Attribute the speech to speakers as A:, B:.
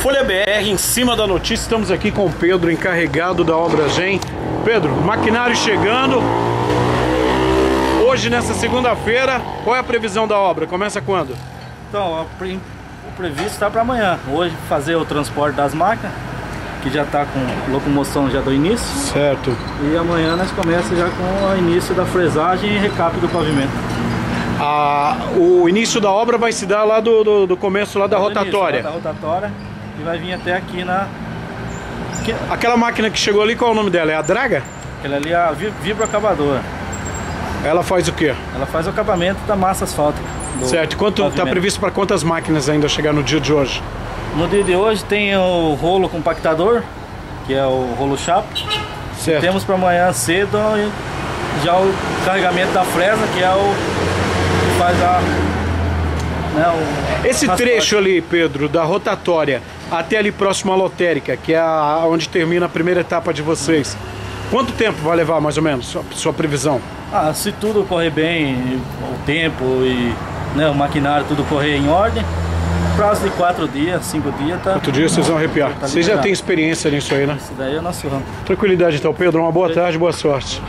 A: Folha BR, em cima da notícia, estamos aqui com o Pedro, encarregado da obra GEM. Pedro, maquinário chegando. Hoje, nessa segunda-feira, qual é a previsão da obra? Começa quando?
B: Então, o previsto está para amanhã. Hoje fazer o transporte das máquinas, que já está com locomoção já do início.
A: Certo.
B: E amanhã nós começamos já com o início da fresagem e recap do pavimento.
A: Ah, o início da obra vai se dar lá do, do, do começo lá da
B: Do
A: rotatória.
B: início, lá da rotatória e vai vir até aqui na... que-
A: Aquela máquina que chegou ali, qual é o nome dela? É a Draga?
B: Aquela ali é a vi- vibroacabadora.
A: Ela faz o quê?
B: Ela faz o acabamento da massa asfáltica.
A: certo. Quanto está previsto para quantas máquinas ainda chegar no dia de hoje?
B: No dia de hoje tem o rolo compactador, que é o rolo chapa.
A: Certo.
B: Temos para amanhã cedo já o carregamento da fresa, que é o que faz a. Né, o
A: Esse trecho ali, Pedro, da rotatória até ali próximo à lotérica, que é a, onde termina a primeira etapa de vocês, quanto tempo vai levar mais ou menos? Sua, sua previsão?
B: Ah, se tudo correr bem, o tempo e né, o maquinário tudo correr em ordem, prazo de quatro dias, cinco dias, tá?
A: Outro dia vocês vão arrepiar.
B: Tá
A: Vocês já têm experiência nisso aí, né?
B: Isso daí é o nosso ramo.
A: Tranquilidade então, Pedro. Uma boa tarde, boa sorte.